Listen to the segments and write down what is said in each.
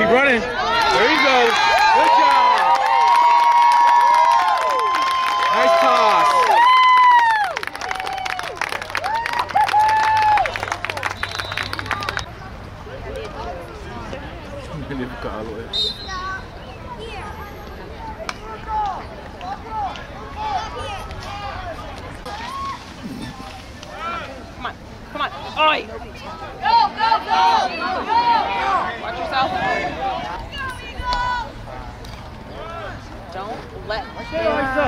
Keep running. There he goes. Good job. Nice toss. Come on, come on. Oi! Go, go, go!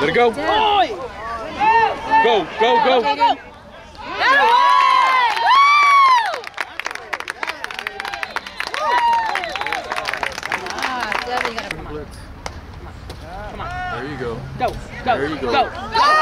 Let it go. Go, go, go. Go, go. Ah, Debbie, you gotta come on. Blitz. Come on. There you go. Go, go, There you go, go. go, go, go, go,